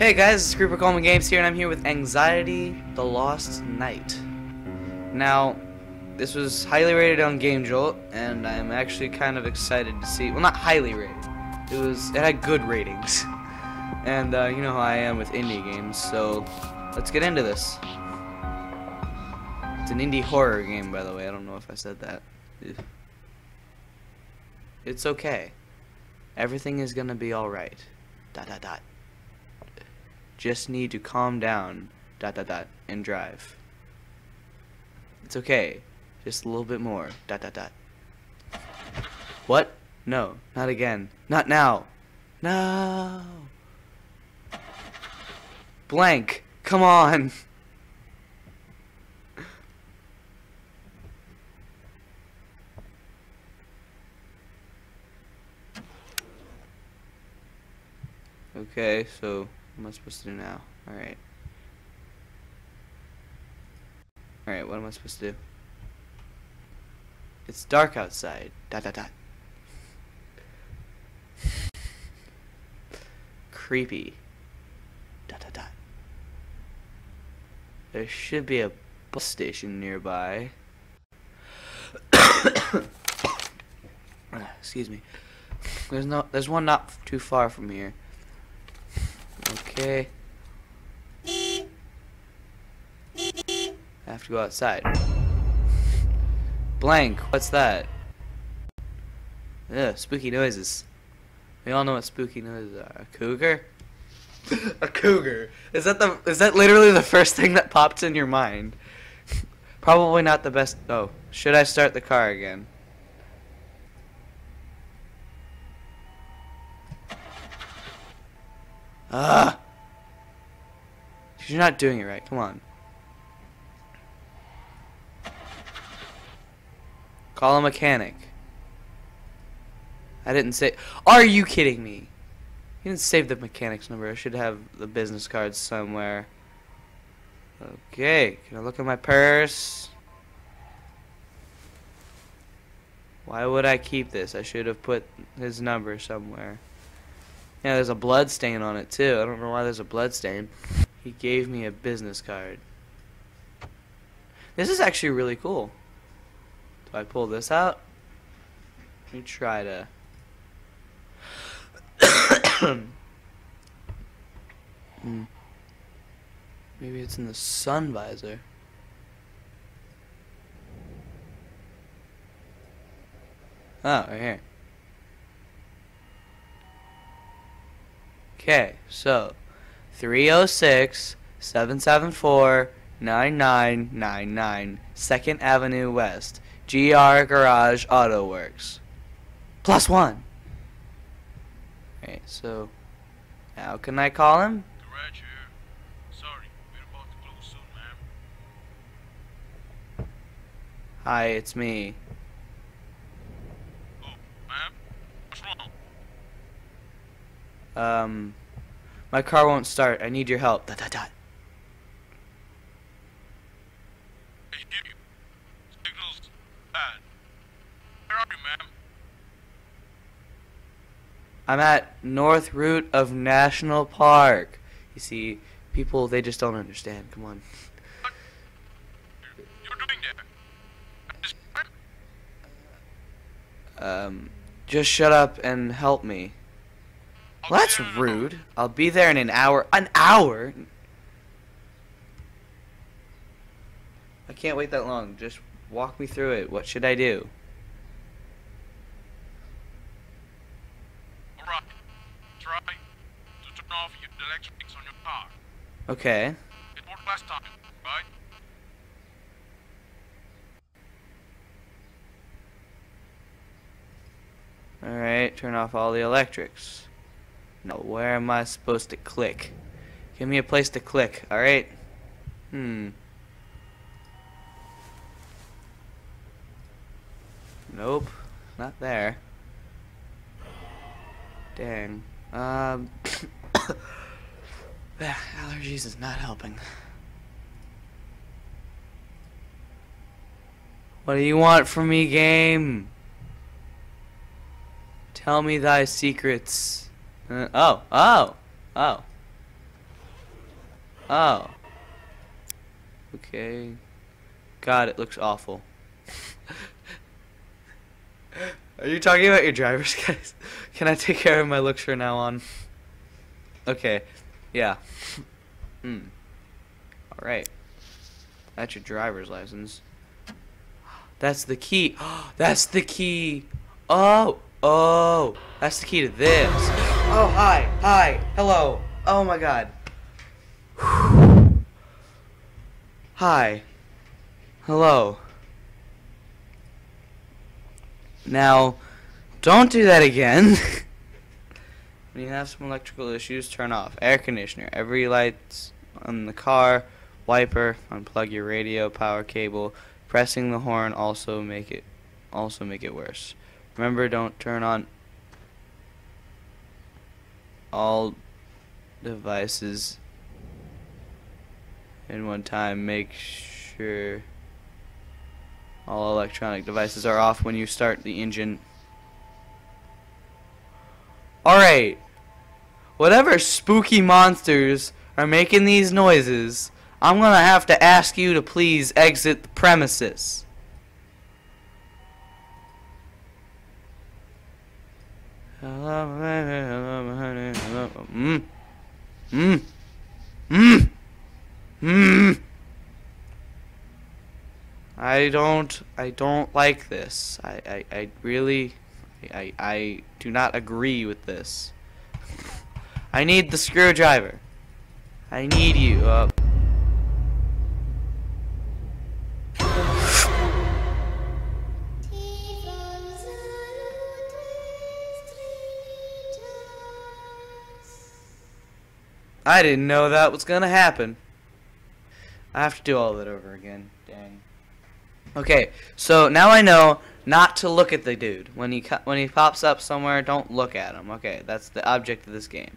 Hey guys, it's Creeper Coleman Games here, and I'm here with Anxiety the Lost Night. Now, this was highly rated on Game Jolt, and I'm actually kind of excited to see. Well, not highly rated. It was. It had good ratings, and uh, you know how I am with indie games. So, let's get into this. It's an indie horror game, by the way. I don't know if I said that. It's okay. Everything is gonna be alright. Dot dot dot. Just need to calm down. Dot dot dot. And drive. It's okay. Just a little bit more. Dot dot dot. What? No. Not again. Not now. No. Blank. Come on. Okay, so am I supposed to do now? Alright. Alright, what am I supposed to do? It's dark outside. Dot dot dot. Creepy. Dot dot dot. There should be a bus station nearby. Excuse me. There's no there's one not too far from here. Okay. I have to go outside. Blank, what's that? Ugh, spooky noises. We all know what spooky noises are. A cougar? a cougar. Is that the is that literally the first thing that pops in your mind? Probably not the best oh, should I start the car again? Ah! You're not doing it right. Come on. Call a mechanic. I didn't say. Are you kidding me? You didn't save the mechanic's number. I should have the business card somewhere. Okay, can I look at my purse? Why would I keep this? I should have put his number somewhere. Yeah, there's a blood stain on it too. I don't know why there's a blood stain. He gave me a business card. This is actually really cool. Do I pull this out? Let me try to. hmm. Maybe it's in the sun visor. Oh, right here. Okay, so 306 774 9999 2nd Avenue West. GR Garage Auto Works. Plus one. Okay, so how can I call him? Garage here. Sorry, we're about to close soon, ma'am. Hi, it's me. Oh, ma'am? What's wrong? Um, my car won't start. I need your help. Dot dot dot. I hear you. Signal's bad. Where are you, ma'am? I'm at North Route of National Park. You see, people they just don't understand. Come on. What you're doing there? At this time? Um, just shut up and help me. Well, that's be there in a rude. I'll be there in an hour. An hour? I can't wait that long. Just walk me through it. What should I do? All right. Try to turn off your electrics on your car. Okay. It worked last time, right? Alright, turn off all the electrics. Now, where am I supposed to click? Give me a place to click, alright? Hmm. Nope, not there. Dang. Um. allergies is not helping. What do you want from me, game? Tell me thy secrets. Uh, oh, oh, oh. Oh. Okay. God, it looks awful. Are you talking about your drivers, guys? Can I take care of my looks from now on? Okay. Yeah. Hmm. Alright. That's your driver's license. That's the key. That's the key. Oh. Oh. That's the key to this. Oh, hi. Hi. Hello. Oh my god. Hi. Hello. Now, don't do that again. when you have some electrical issues, turn off air conditioner, every lights on the car, wiper, unplug your radio, power cable, pressing the horn also make it also make it worse. Remember don't turn on all devices in one time. Make sure all electronic devices are off when you start the engine. Alright. Whatever spooky monsters are making these noises, I'm gonna have to ask you to please exit the premises. Mm. Mm. Mm. Mm. I don't I don't like this. I, I, I really I, I do not agree with this. I need the screwdriver. I need you. Uh, I didn't know that was gonna happen. I have to do all it over again. Dang. Okay, so now I know not to look at the dude when he when he pops up somewhere. Don't look at him. Okay, that's the object of this game.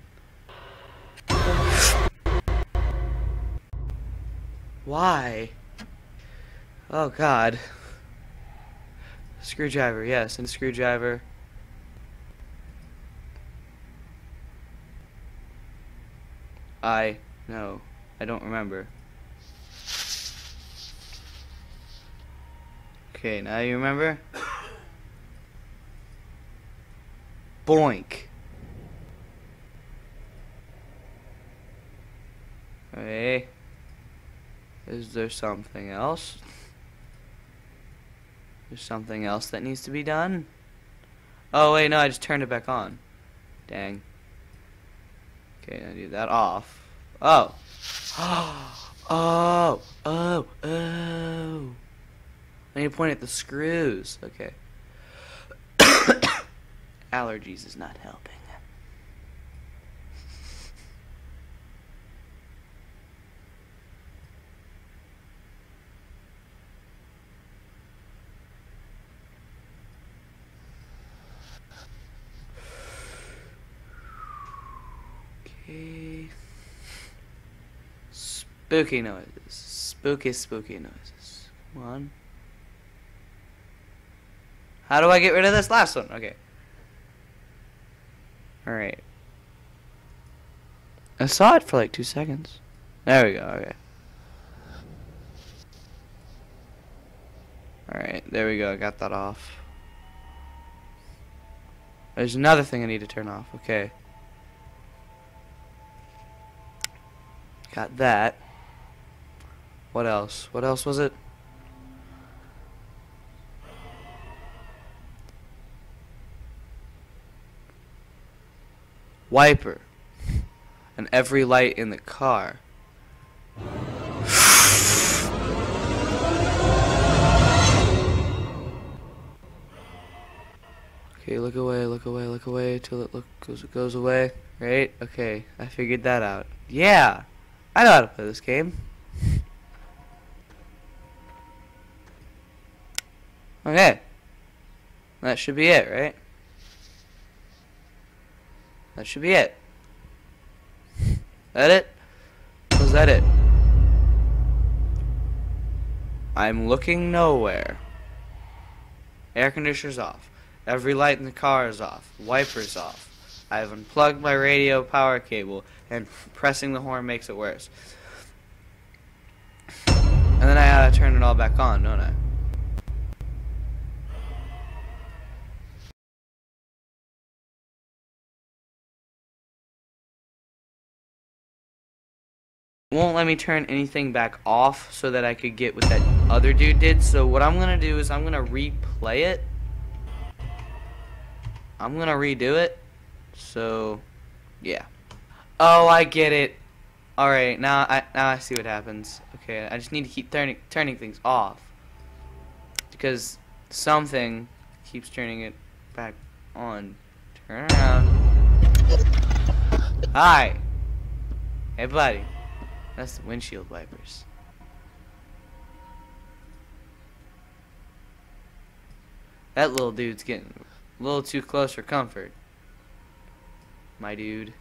Why? Oh God. Screwdriver, yes, and screwdriver. I no, I don't remember. Okay, now you remember? Boink. Hey, Is there something else? There's something else that needs to be done? Oh, wait, no, I just turned it back on. Dang. Okay, I need that off. Oh. Oh. Oh. Oh. I need to point at the screws. Okay. Allergies is not helping. Okay. Spooky noises. Spooky, spooky noises. Come on. How do I get rid of this last one? Okay. Alright. I saw it for like two seconds. There we go, okay. Alright, there we go, I got that off. There's another thing I need to turn off, okay. Got that. What else? What else was it? wiper, and every light in the car. Okay, look away, look away, look away till it look goes goes away. Right? Okay, I figured that out. Yeah, I know how to play this game. Okay, that should be it, right? That should be it. That it? Was that it? I'm looking nowhere. Air conditioner's off. Every light in the car is off. Wipers off. I've unplugged my radio power cable, and pressing the horn makes it worse. And then I gotta turn it all back on, don't I? Won't let me turn anything back off so that I could get what that other dude did. So what I'm gonna do is I'm gonna replay it. I'm gonna redo it. So, yeah. Oh, I get it. All right, now I now I see what happens. Okay, I just need to keep turning turning things off because something keeps turning it back on. Turn around. Hi. Hey, buddy. That's the windshield wipers. That little dude's getting a little too close for comfort. My dude.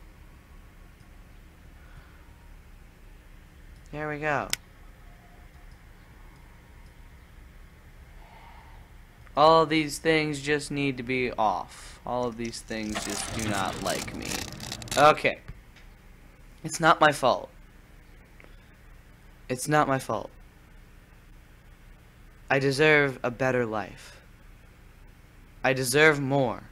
There we go. All these things just need to be off. All of these things just do not like me. Okay. It's not my fault. It's not my fault. I deserve a better life. I deserve more.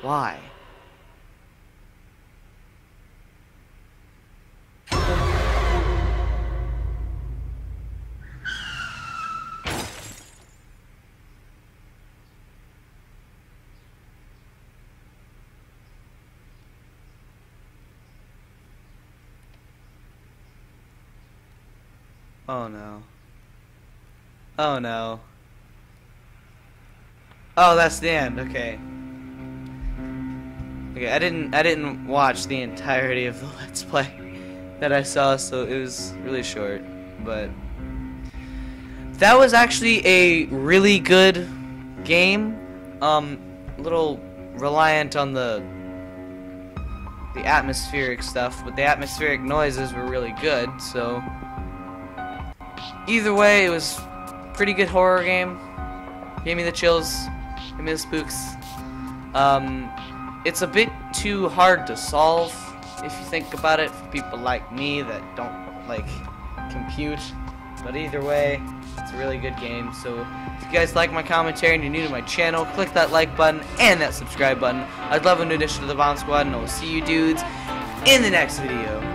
Why? Oh no. Oh no. Oh, that's the end. Okay. Okay, I didn't I didn't watch the entirety of the let's play that I saw, so it was really short, but that was actually a really good game. Um a little reliant on the the atmospheric stuff, but the atmospheric noises were really good, so Either way, it was pretty good horror game. Gave me the chills, gave me the spooks. Um, it's a bit too hard to solve if you think about it for people like me that don't like compute. But either way, it's a really good game. So if you guys like my commentary and you're new to my channel, click that like button and that subscribe button. I'd love a new addition to the Bomb Squad, and I will see you dudes in the next video.